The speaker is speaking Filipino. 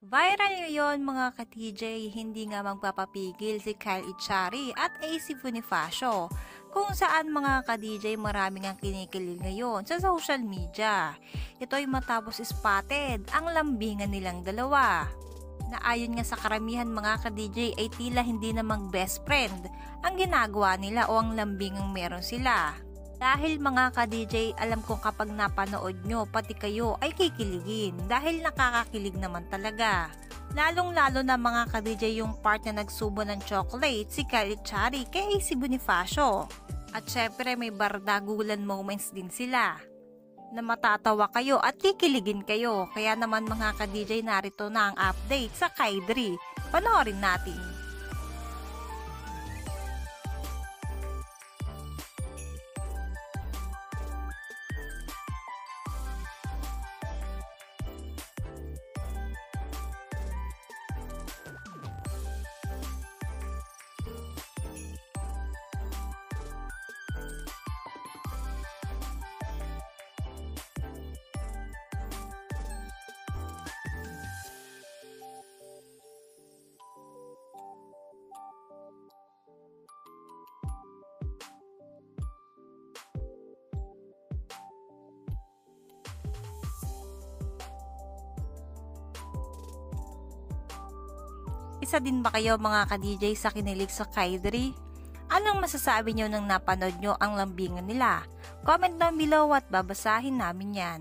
Viral ngayon mga ka-TJ, hindi nga magpapapigil si Kyle Ichari at AC Bonifacio kung saan mga ka-DJ maraming ang kinikilig ngayon sa social media. Ito ay matapos spotted ang lambingan nilang dalawa. Na ayon nga sa karamihan mga ka-DJ ay tila hindi namang best friend ang ginagawa nila o ang lambingang meron sila. Dahil mga ka-DJ, alam kong kapag napanood nyo, pati kayo ay kikiligin dahil nakakakilig naman talaga. Lalong-lalo na mga ka-DJ yung part na nagsubo ng chocolate si Kylie Chari kay AC Bonifacio. At syempre may bardagulan moments din sila na matatawa kayo at kikiligin kayo. Kaya naman mga ka-DJ narito na ang update sa Kaidri. Panoorin natin. Isa din ba kayo mga ka-DJ sa kinilig sa Kaidri? Anong masasabi nyo nang napanood nyo ang lambingan nila? Comment down below at babasahin namin yan.